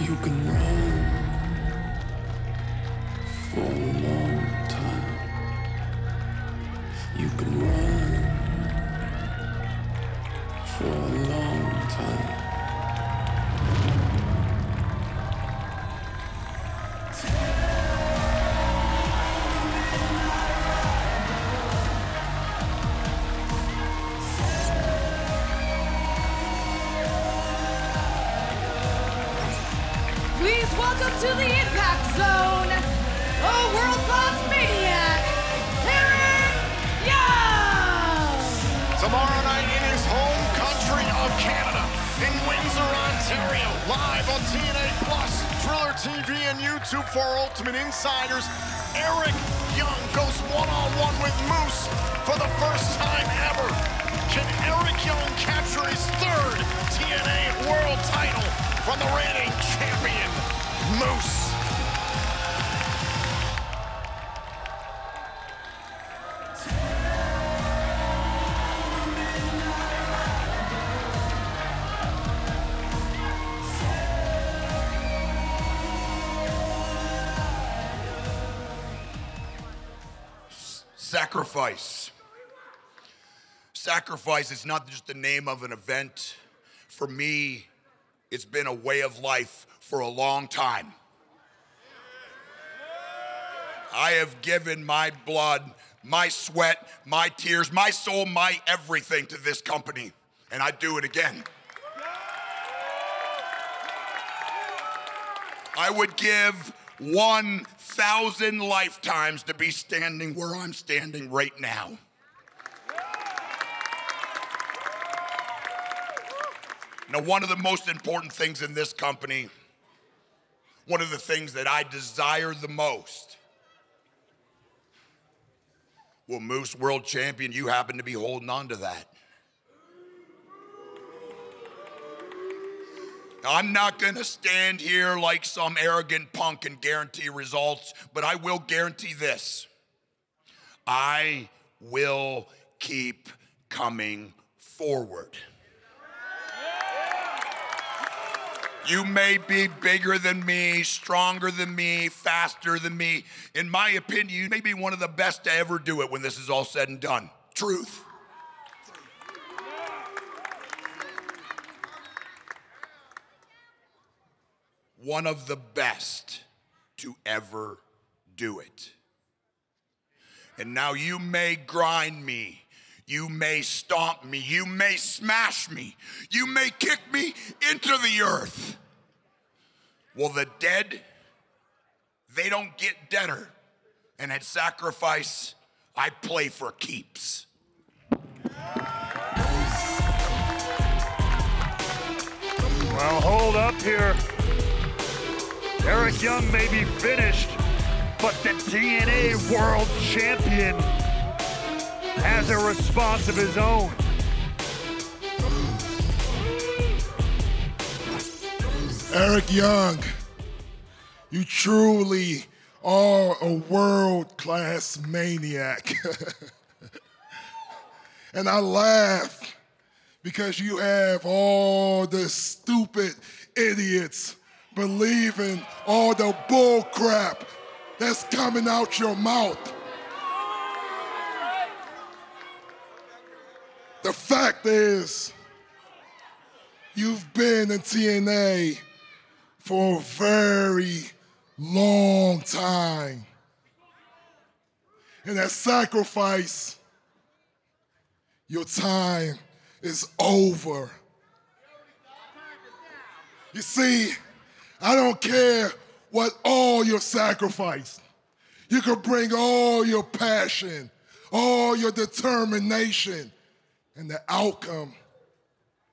You can run. For long Please welcome to the Impact Zone, a world-class maniac, Eric Young! Tomorrow night in his home country of Canada, in Windsor, Ontario, live on TNA Plus, Triller TV, and YouTube for Ultimate Insiders. Eric Young goes one-on-one with Moose for the first time ever. Can Eric Young capture his third TNA World Title from the reigning champion, Sacrifice. Sacrifice is not just the name of an event. For me, it's been a way of life for a long time. I have given my blood, my sweat, my tears, my soul, my everything to this company, and I do it again. I would give 1,000 lifetimes to be standing where I'm standing right now. Now, one of the most important things in this company, one of the things that I desire the most, well, Moose World Champion, you happen to be holding on to that. I'm not going to stand here like some arrogant punk and guarantee results, but I will guarantee this I will keep coming forward. You may be bigger than me, stronger than me, faster than me. In my opinion, you may be one of the best to ever do it when this is all said and done. Truth. One of the best to ever do it. And now you may grind me. You may stomp me. You may smash me. You may kick me into the earth. Well, the dead, they don't get deader. And at sacrifice, I play for keeps. Well, hold up here. Eric Young may be finished, but the TNA World Champion has a response of his own. Eric Young, you truly are a world class maniac. and I laugh because you have all the stupid idiots believing all the bull crap that's coming out your mouth. The fact is, you've been in TNA for a very long time. And that sacrifice, your time is over. You see, I don't care what all your sacrifice. You can bring all your passion, all your determination, and the outcome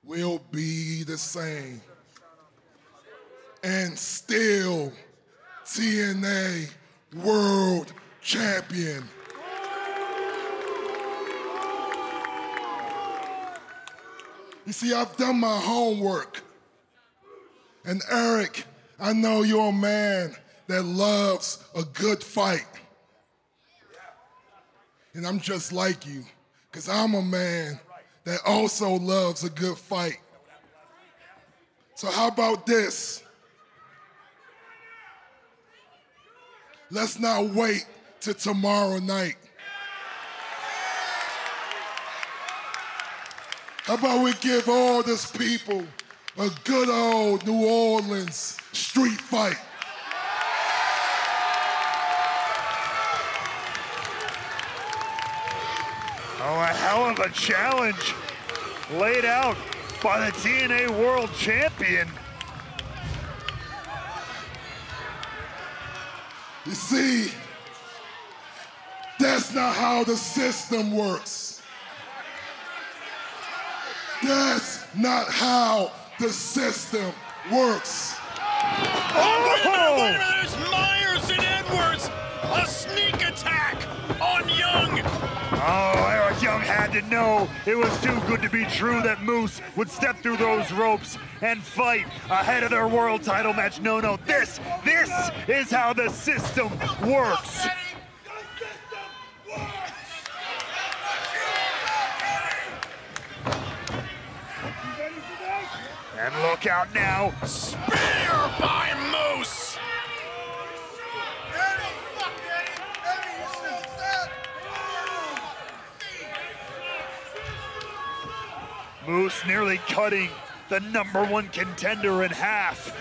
will be the same. And still, TNA World Champion. You see, I've done my homework. And Eric, I know you're a man that loves a good fight. And I'm just like you, because I'm a man that also loves a good fight. So, how about this? Let's not wait to tomorrow night. How about we give all these people a good old New Orleans street fight? Oh, a hell of a challenge laid out by the TNA World Champion. You see, that's not how the system works. That's not how the system works. Oh, wait a minute, wait a minute. There's Myers and Edwards. A sneak attack on Young. Oh, Eric Young had to know it was too good to be true that Moose would step through those ropes and fight ahead of their world title match. No, no, this, this is how the system works. Out now. Spear by Moose. Moose nearly cutting the number one contender in half.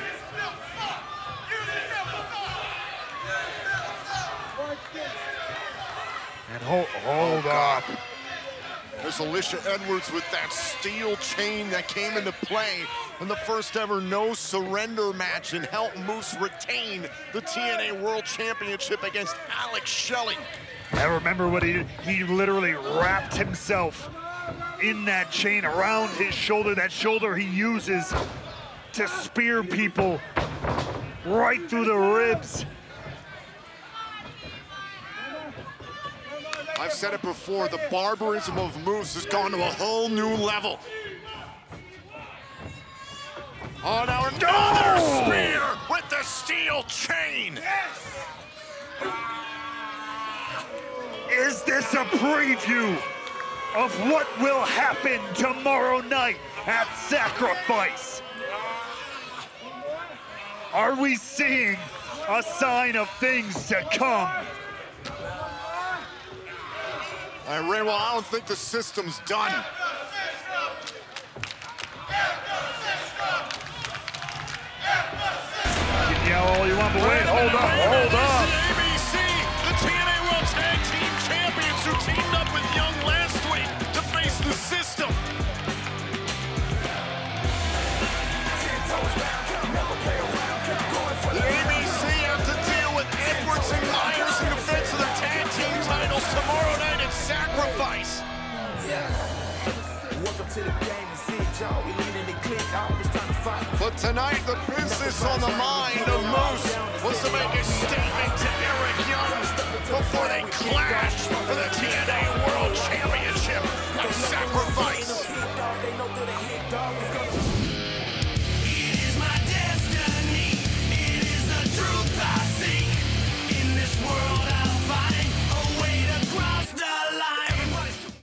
And hold, oh, hold up. There's Alisha Edwards with that steel chain that came into play in the first ever no surrender match and helped Moose retain the TNA World Championship against Alex Shelley. I remember what he did. He literally wrapped himself in that chain around his shoulder. That shoulder he uses to spear people right through the ribs. I've said it before, the barbarism of Moose has gone to a whole new level. Oh, now another spear with the steel chain. Is this a preview of what will happen tomorrow night at Sacrifice? Are we seeing a sign of things to come? All right, Ray, well, I don't think the system's done. You can yell all you want, but wait, hold up, hold up. Sacrifice. But tonight, the business on the mind of Moose was to make a statement to Eric Young before they clash for the TNA